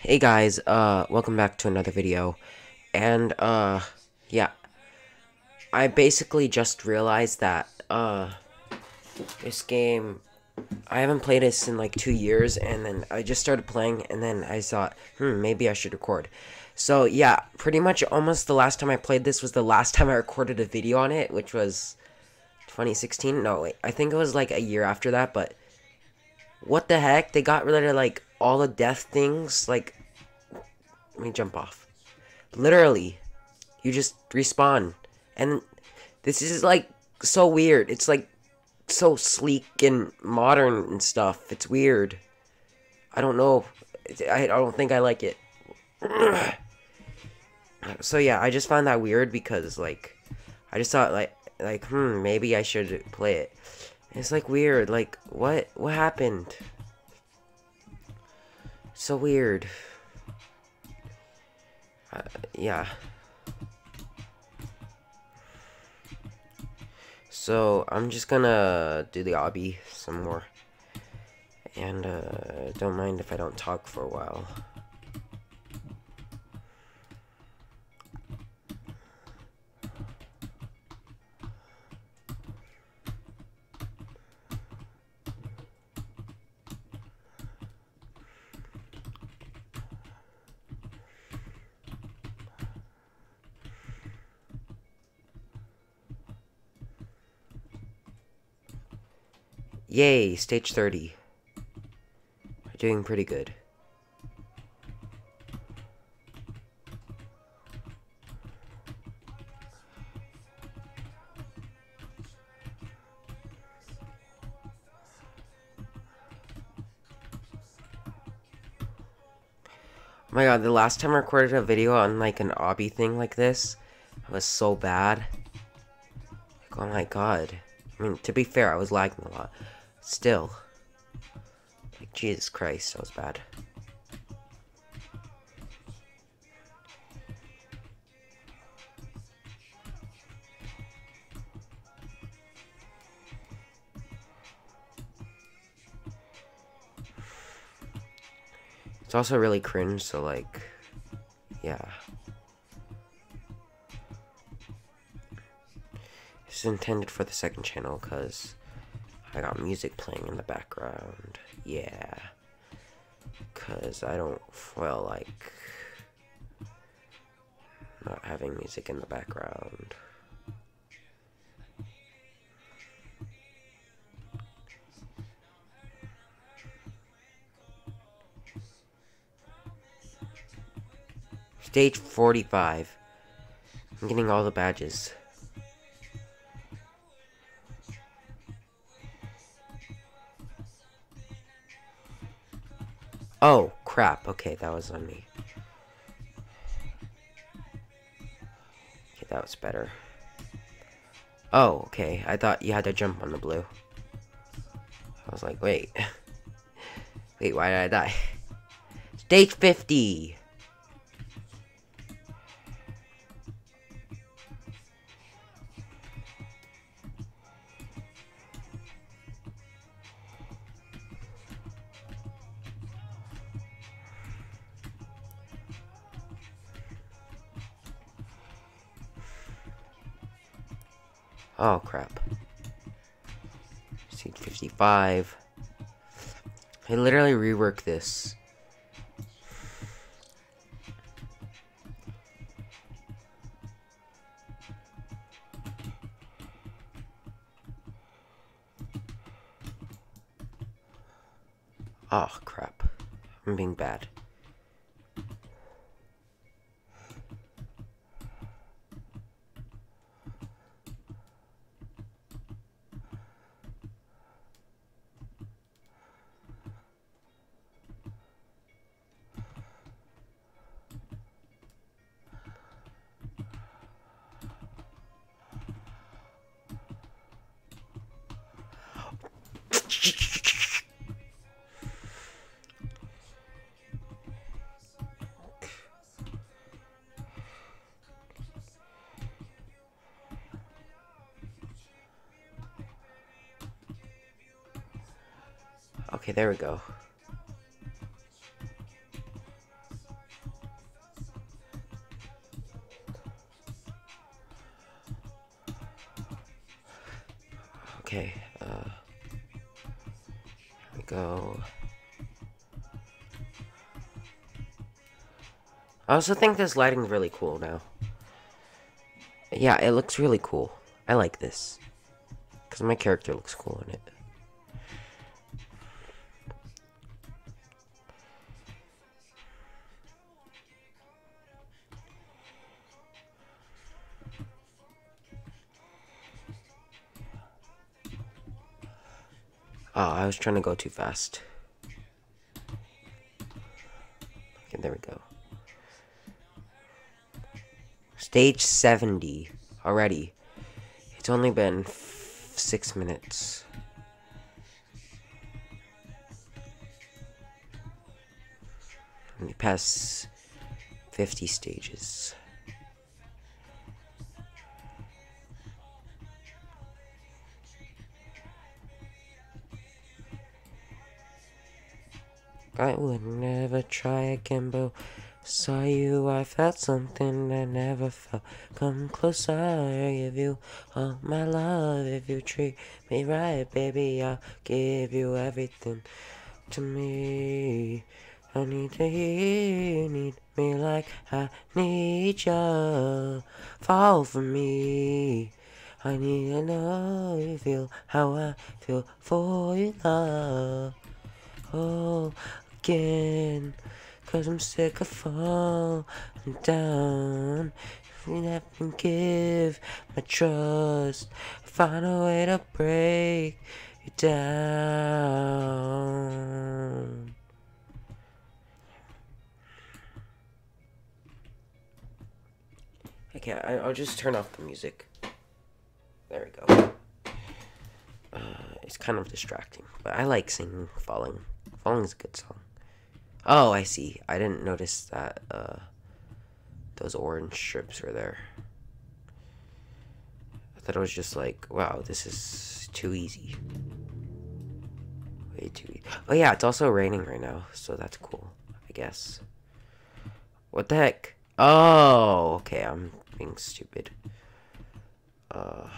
Hey guys, uh, welcome back to another video, and, uh, yeah, I basically just realized that, uh, this game, I haven't played this in like two years, and then I just started playing, and then I thought, hmm, maybe I should record. So, yeah, pretty much almost the last time I played this was the last time I recorded a video on it, which was 2016, no, wait, I think it was like a year after that, but, what the heck, they got rid of, like, all the death things, like, let me jump off. Literally, you just respawn. And this is, like, so weird. It's, like, so sleek and modern and stuff. It's weird. I don't know. I, don't think I like it. so, yeah, I just found that weird because, like, I just thought, like, like, hmm, maybe I should play it. It's, like, weird. Like, what, what happened? So weird. Uh, yeah. So, I'm just gonna do the obby some more. And, uh, don't mind if I don't talk for a while. Yay, stage 30. We're doing pretty good. Oh my god, the last time I recorded a video on like an obby thing like this it was so bad. Like, oh my god. I mean, to be fair, I was lagging a lot. Still. Like, Jesus Christ, that was bad. It's also really cringe, so like, yeah. This is intended for the second channel, because I got music playing in the background. Yeah. Because I don't feel like not having music in the background. Stage 45. I'm getting all the badges. Oh, crap. Okay, that was on me. Okay, that was better. Oh, okay. I thought you had to jump on the blue. I was like, wait. wait, why did I die? Stage 50! Oh, crap. Seat 55. I literally reworked this. Oh, crap. I'm being bad. Okay, there we go. Okay go. I also think this lighting's really cool now. Yeah, it looks really cool. I like this. Because my character looks cool in it. Oh, I was trying to go too fast. Okay, there we go. Stage 70 already. It's only been six minutes. We pass 50 stages. I would never try again, but saw you, I felt something I never felt. Come closer, I give you all my love. If you treat me right, baby, I'll give you everything to me. I need to hear you need me like I need you. Fall for me. I need to know you feel how I feel for you, love. Oh, again. Cause I'm sick of falling down. If you never give my trust, find a way to break you down. Okay, I, I'll just turn off the music. There we go. Uh, it's kind of distracting, but I like singing Falling. "Falling" is a good song. Oh, I see. I didn't notice that uh, those orange strips were there. I thought it was just like, wow, this is too easy. Way too easy. Oh yeah, it's also raining right now, so that's cool, I guess. What the heck? Oh, okay, I'm being stupid. Uh...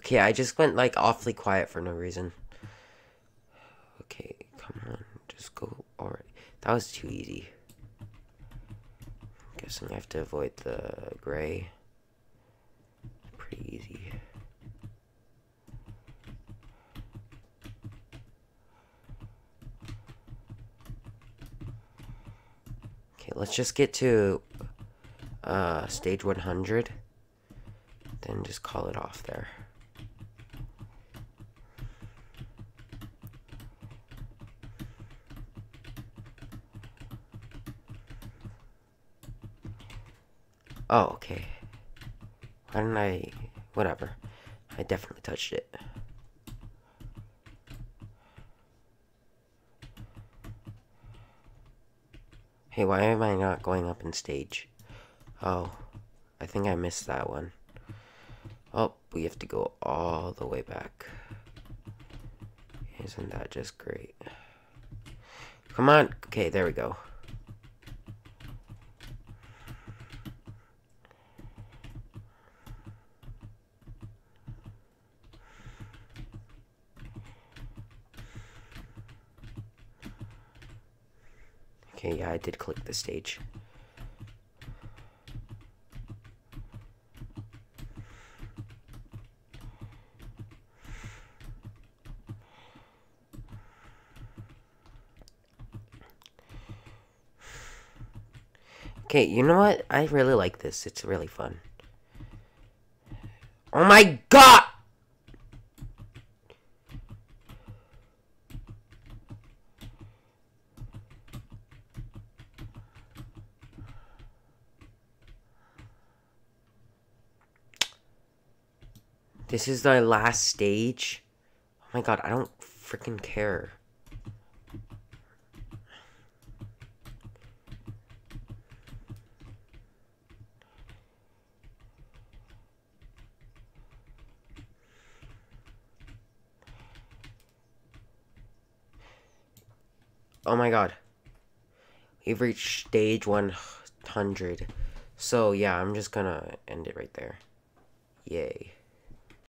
Okay, I just went like awfully quiet for no reason. Okay, come on, just go already. That was too easy. i Guessing I have to avoid the gray. Pretty easy. Okay, let's just get to uh, stage 100. Then just call it off there. Oh, okay. Why didn't I... Whatever. I definitely touched it. Hey, why am I not going up in stage? Oh, I think I missed that one. Oh, we have to go all the way back. Isn't that just great? Come on. Okay, there we go. Okay, yeah, I did click the stage. Okay, you know what? I really like this. It's really fun. Oh my god! This is the last stage? Oh my god, I don't freaking care. Oh my god. We've reached stage 100. So, yeah, I'm just gonna end it right there. Yay.